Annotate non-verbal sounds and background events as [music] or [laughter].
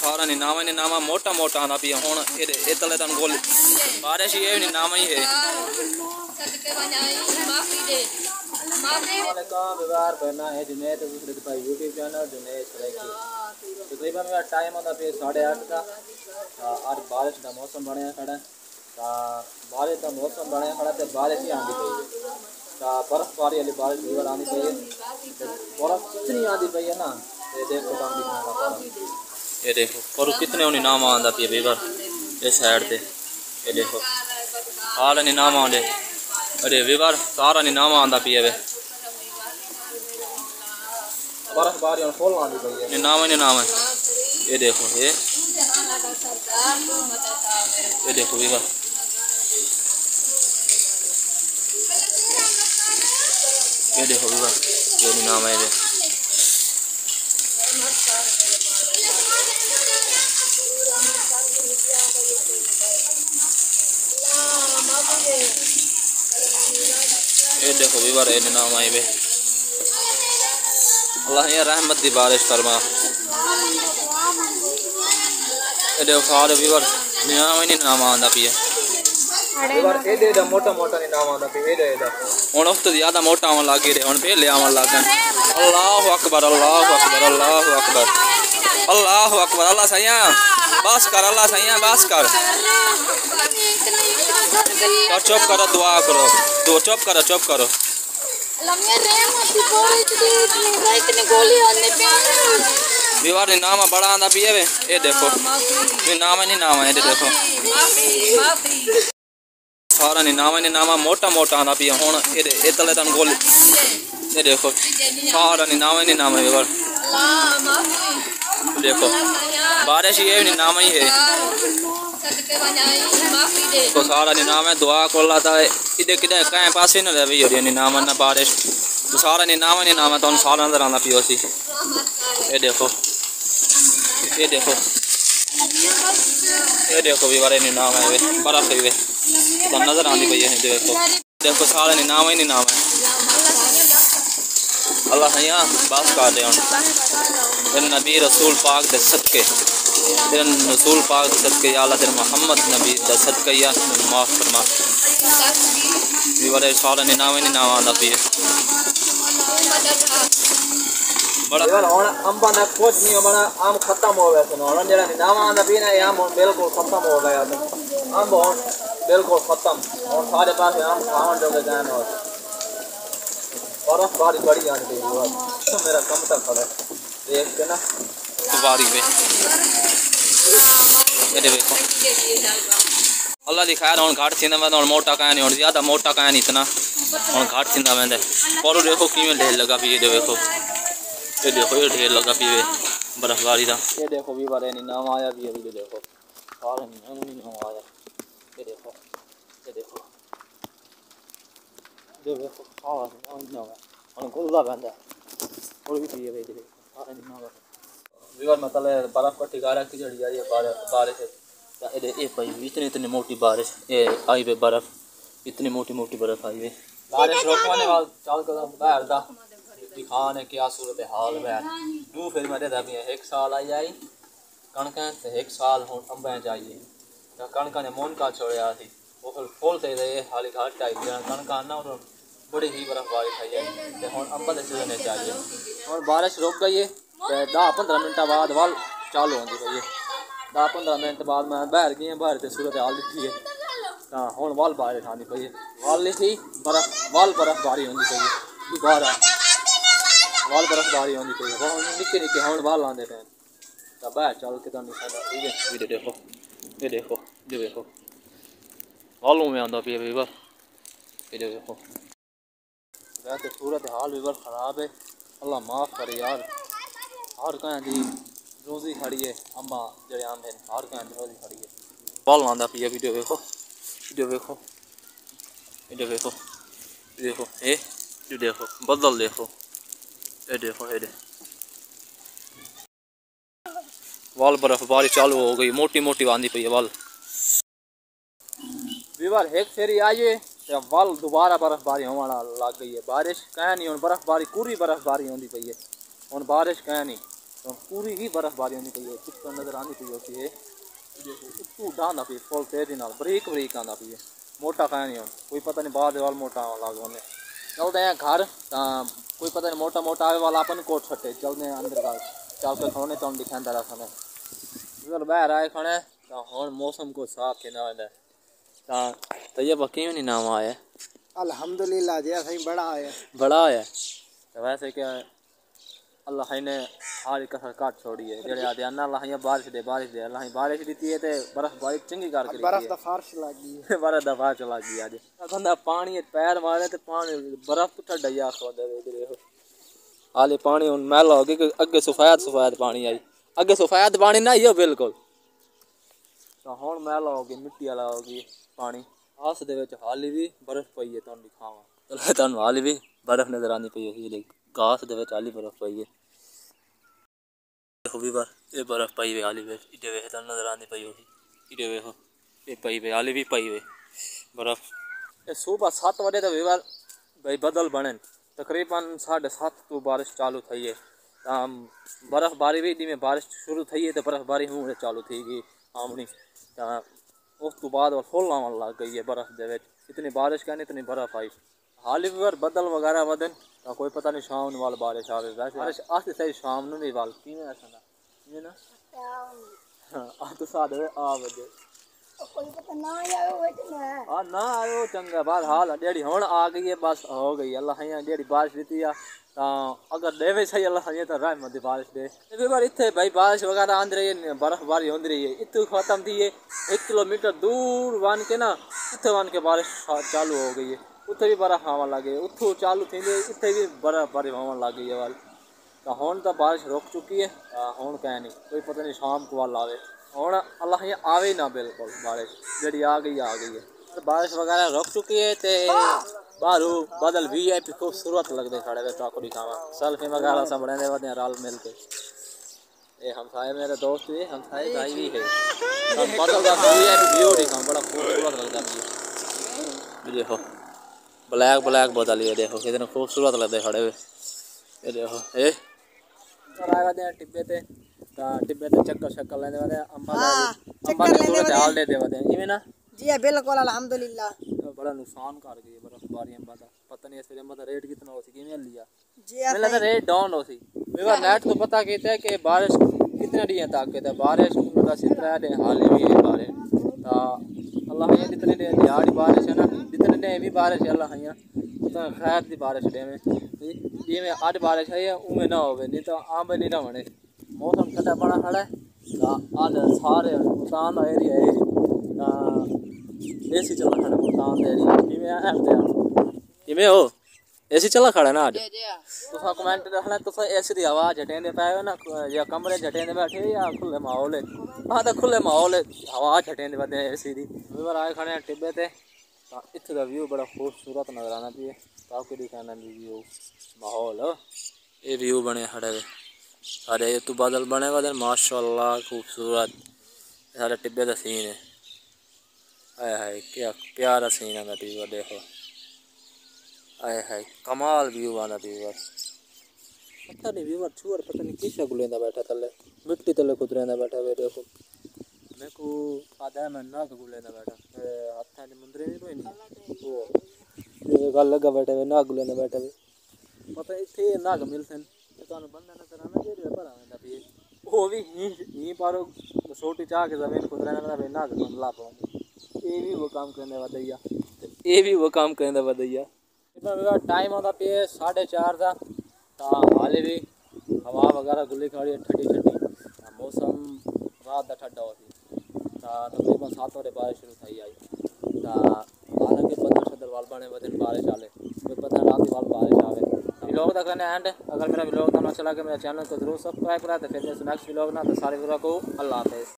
सारा निनावा निनावा मोटा मोटा आना पिया इधर ये तले तन गोल बारिश ये निनावा ही है व्यवहार बना है जुनेद यूट्यूब चैनल जुनेद तकरीबन मेरा टाइम होता पे साढ़े अठ का अज बारिश का मौसम बनया खड़ा बारिश का मौसम बनया खड़ा तो बारिश ही आती पी बर्फ़ बर्फबारी वाली बारिश भी आनी पी बर्फ़ इतनी आती पी है ना देखो काम दिखाना ये देखो पर कितने उन्हें नाम आता पे बेबर इस साइड पर ये देखो। हाल नहीं नाम आंदे। अरे बेबर सारा नहीं नाम आता पे वे नाम है नाम है। ये देखो, ये। ये देखो बेबर ये देखो बेबर ये नाम है ये। ये देखो विवर ये नहीं नाम आई वे अल्लाह ये रहमत दी बारिश फरमा ये देखो सारे विवर नाम ही नहीं नाम आंदा पिया विवर ਇਹਦੇ ਦਾ ਮੋਟਾ ਮੋਟਾ ਨਹੀਂ ਨਾਮ ਆਉਂਦਾ ਪਿਆ ਇਹਦੇ ਦਾ ਹੁਣ ਉਸ ਤੋਂ ਜ਼ਿਆਦਾ ਮੋਟਾ ਆਉਣ ਲੱਗ ਗਿਆ ਹੁਣ ਪਹਿਲੇ ਆਉਣ ਲੱਗ ਗਏ ਅੱਲਾਹੁ ਅਕਬਰ ਅੱਲਾਹੁ ਅਕਬਰ ਅੱਲਾਹੁ ਅਕਬਰ ਅੱਲਾਹੁ ਅਕਬਰ ਅੱਲਾਹ ਸਈਆ बस कर अल्लाह सैया बस कर और चुप करो दुआ करो। तो चुप करो चुप करो। दीवार ने नाम बड़ा आंदा पिए वे। ये देखो। ये नाम नहीं नाम है ये देखो। माफ़ी माफ़ी सारा नहीं नाम नहीं नाम मोटा मोटा आंदा पिया हुन ये तले तन गोल। ये देखो। सारा नहीं नाम नहीं नाम है देखो, बारिश ये नहीं, नाम ही है। तो सारा नहीं, नाम है, दुआ को अल्लाह ताला किधर, कहीं पासे न रहे हो नहीं, नाम ना बारिश। तो सारा नहीं, नाम है तो सारा अंदर आंदा पियो सी। ये देखो ये देखो। ये देखो भी, बारे नहीं, नाम है वे बर्फ़ है वे। तो नज़र आंदी पई है देखो। देखो, सारा नहीं, नाम ही नहीं, नाम है। अल्लाह यहाँ बस कर दे तेरे नबी रसूल पाक दे सदके तेरे रसूल पाक दे सदके या अल्लाह तेरे मोहम्मद नबी दे सदके या माफ फरमा भी बारे सारा नहीं नाम ही नहीं नाम आंदा पई बड़ा यार ਹੁਣ ਅੰਬਾਂ ਦਾ ਕੁਝ ਨਹੀਂ ਬਣਾ ਆਮ ਖਤਮ ਹੋ ਗਿਆ ਸੁਣੋ ਹੁਣ ਜਿਹੜਾ ਨਵਾਂ ਆਂਦਾ ਵੀ ਨਾ ਇਹ ਆਮ ਹੁਣ ਬਿਲਕੁਲ ਖਤਮ ਹੋ ਗਿਆ ਅੰਬ ਹੁਣ ਬਿਲਕੁਲ ਖਤਮ ਹੁਣ ਸਾਰੇ ਪਾਸੇ ਆਮ ਖਾਣ ਜੋਗੇ ਜਾਣ ਹੋ बर्फबारी बड़ी आने तो मेरा कम तक खड़ा। है देख के ना बारी ये देखो अल्लाह दी खैर घाट वेंदा हुन मोटा काया नहीं हुन ज़्यादा मोटा काया नहीं इतना। घाट वेंदा पर देखो ढेर लगा पी देखो। ये देखो ये ढेर लगा पी बर्फबारी दा। ये देखो भी बारे नहीं नाम आया भी अभी देखो। सारे नहीं नहीं नाम आया। ये देखो ये देखो। चाहिए बर्फ़ का है मोटी बारिश बर्फ़ इतनी मोटी मोटी बर्फ़ आई बारिश है क्या सूरत हाल फिर एक साल आई आई एक साल हूँ। कणक ने मोनका छोड़ा थी खोल सकदा एह् हाली खास टाइप जेह्ड़ा कनक आना और बड़ी ही बर्फबारी खाई है तो हम अंबल दे सीज़न च आई हूँ बारिश रुक गई है ते दस पंद्रह मिनट बाद वाल चालू होंदी पई है दस पंद्रह मिनट बाद मैं बहर गई बहर ते सूरत हाल दिखी है तां हूँ वाल बारिश आनी पाई है वाल नहीं थी बर्फ़ वाल बर्फबारी होंदी पाई है दोबारा वाल बर्फबारी होंदी पाई है हूँ निके निक्के हूँ वाल आंदे पे तां बाहर चल के ठीक है देखो ये देखो ये देखो वालों में आंदा पिया वीवर ये देखो। वैसे सूरत हाल बड़ा ख़राब है। अल्लाह माफ़ करे यार। हर कहें दी रोज़ी खड़ी है। अम्मा जड़े आम है हर कहें रोज़ी खड़ी है। बॉल आंदा पिया वीडियो देखो। वीडियो देखो। वीडियो देखो। देखो ए ये देखो। बदल देखो। ये देखो ये देखो। वाल बर्फबारी चालू हो गई। मोटी मोटी बांधी पई है वाल वीवर एक फेरी आइए तो वल दोबारा बर्फबारी होने लग गई है। बारिश कह नहीं हूँ बर्फबारी पूरी बर्फबारी होती पई है। हूँ बारिश कह नहीं तो पूरी ही बर्फबारी होती पी है। पिछले नज़र आती पी उसी है उतू डांदा पी फुल तेज़ी बरीक बरीक आता पी है। मोटा कह नहीं हूँ कोई पता नहीं बाहर वाल मोटा लग उन्हें चलते हैं घर कोई पता नहीं मोटा मोटा आए वाल अपन कोट छटे चलते हैं अंदर घर। चल के खाने तो हम दिखाता रहा खाने बहर आए खाने तो हम मौसम को साफ़ कि है ਤਾਂ नाम आया। अल्हम्दुलिल्लाह जैसा ही बड़ा आया। बड़ा आया। तो वैसे क्या अल्लाह ने हर एक कसर काट छोड़ी है। जेड़े आते हैं ना अल्लाह बारिश दे बारिश दे। अल्लाह बारिश दी है तो बर्फबारी चंगी करके बर्फ़ दी दा फारश लगी है [laughs] है आज बंदा पानी च पैर मारे तो पानी बर्फ़ खोदा इधर देखो। हाले पानी हुन मैला हो गया अगे सफ़ेद सफ़ेद पानी आई। अगे सफ़ेद पानी ना आइयो बिल्कुल। तो हम मैं लाओगी मिट्टी लाओगी पानी हस के हाल भी बर्फ़ पई है तुम दिखाव चलो तुम हाल भी बर्फ़ नज़र आनी पी है घास के बर्फ़ पई है बर्फ़ पई वे हाली वे वे तुम नज़र आनी पई उही इे वेहो ये पई वे हाली भी पई वे बर्फ़ ये सुबह सत्त बजे तो वे बार बदल बने तकरीबन साढ़े सत्त तू बारिश चालू थी है બરફબારી વહી હતી બારિશ શરૂ થઈ તો બરફબારી હું ચાલુ થઈ ગઈ. आमनी उस तो बाद फुल आवन लग गई है बर्फ़ के इतनी बारिश कहने इतनी बर्फ़ आई हाल ही बार बदल वगैरह बदन तो कोई पता नहीं शाम वाल बारिश आवे वैसे बारिश अस सही शाम नु नहीं वाल कि ना आ आयो चंगा बार हाल डेड़ी हूँ आ गई है बस हो गई अल्लाह डेड़ी बारिश दी है अगर देवे सही अल्लाह सही तो राय मत बारिश दे एक बार इतने भाई बारिश वगैरह आंद रही है बर्फबारी होती रही है इतू खत्म थी है एक किलोमीटर दूर वन के ना इतने वन के बारिश चालू हो गई है उतने भी बर्फ़ आवन लग गई उतों चालू थी इतने भी बर्फबारी आवन लग गई है वाल तो हूँ तो बारिश रुक चुकी है हूँ कह नहीं कोई पता नहीं शाम को वाल आवे हूँ अल्लाह सही आवे ना बिल्कुल बारिश जी आ गई आ गई है बारिश वगैरह रुक चुकी है तो बारू बादल भी आई पी खूबसूरत लगते खड़े हुए टाकोड़ी खावा। सेल्फी वगैरह सब रहने वाले रल मिल के। ये हम सारे मेरे दोस्त भी हम सारे भाई भी है। हम बदल का भी है पी व्यू दिखाऊँ बड़ा खूबसूरत लगता है देखो ब्लैक ब्लैक बदल ये देखो कितने खूबसूरत लगते खड़े हुए ये देखो ए। कराएगा दे टिब्बे ते टिब्बे ते चक्कर शक्कर लेने वाले अंबा हाँ, अंबा की सूरत हाल दे दे वाले इवें ना? जी हाँ, बिल्कुल अल्हम्दुलिल्लाह। बड़ा नुकसान कर गए बर्फबारी अंबा का पता नहीं अंबा का रेट कितना हो सके किवें लिया मैं लगदा रेट डाउन हो सी। मेरा नेट तो पता कीता है कि बारिश कितने डी तक है बारिश का सितरा डे हाल भी है बारिश। ता अल्लाह या जितने डे यार बारिश है ना जितने डे भी बारिश है अल्लाह हाइया उतना खैर की बारिश डे में। जे में आज बारिश है उमें ना हो नहीं तो अंब नहीं ना बने। मौसम कटा बड़ा खड़ा है। ता सारे नुकसान एरिया है एसी चला खड़ा मुल्तान दे रही किवें है हफ़्ते किवें हो? ए सी चला खड़ा ना अज तुसा कमेंट रखना तुसा ए सी दी आवाज़ हटें दे पाए ना या कमरे हटें दे बैठे या खुले माहौल है? हाँ तो खुले माहौल है। आवाज़ हटें दे बदे ए सी दी विवर आए खड़े हैं टिब्बे ते। इत्थे दा व्यू बड़ा खूबसूरत नज़र आना पी। आपको दिखाना व्यू माहौल। ये व्यू बने खड़े सारे तो बादल बने हुए माशाल्लाह खूबसूरत। सारे टिब्बे का सीन है। आए हाय, क्या प्यारा सीन आना व्यूवर देखो। आए हाय, कमाल व्यू आना व्यूवर पता नहीं व्यूवर छूर पता नहीं किस को बैठा थले। मिट्टी तले खुद रहा बैठा वे देखो। मेरे को आधा मैं ना बैठा। हाथ ने मुंदरे नहीं नहीं वो गल लगा बैठा वे ना को वे पता ना मिलते हैं। तो बंदा पर भी भी पारो छोटी चाह के ज़मीन खुद रहना ना ना ला पाऊँगी ਜ਼ਮੀਨ ਖੁਦ ਰਹਿਣਾ ਵੇ ਨਾਗ ਬੰਦਲਾ ਪਾਉਂਦੇ ਇਹ ਵੀ ਉਹ ਕੰਮ ਕਰਨ ਦਾ ਵਧਈਆ ਤੇ ਇਹ ਵੀ ਉਹ ਕੰਮ ਕਰਨ ਦਾ ਵਧਈਆ ਇਹਦਾ ਟਾਈਮ ਆਉਂਦਾ ਪਿਆ 4:30 ਦਾ ਤਾਂ ਹਾਲੇ ਵੀ ਹਵਾ ਵਗੈਰਾ ਗੁੱਲੀ ਖੜੀ ਹੈ ਠੰਡੀ ਠੰਡੀ ਤਾਂ ਮੌਸਮ ਰਾਤ ਦਾ ਠੰਡਾ ਹੋ ਸੀ ਤਾਂ ਤਕਰੀਬਨ 7 ਵਜੇ ਬਾਰਿਸ਼ ਸ਼ੁਰੂ થઈ ਆਈ ਤਾਂ ਹਾਲਾਂਕਿ ਬੱਦਲ ਸ਼ਦਲ ਵਾਲ ਬਣੇ ਵਦਨ ਬਾਰਿਸ਼ ਆਲੇ ਕੋਈ ਪਤਾ ਰਾਤ ਦੀ ਵਾਲ ਬਾਰਿਸ਼ ਆਵੇ व्लॉग तक रहने एंड अगर मेरा व्लॉग ਤੁਹਾਨੂੰ अच्छा लगे मेरे चैनल को जरूर सब्सक्राइब करा तो फिर नेक्स्ट व्लॉग ना तो सारे व्लॉग को अल्लाह हाफिज़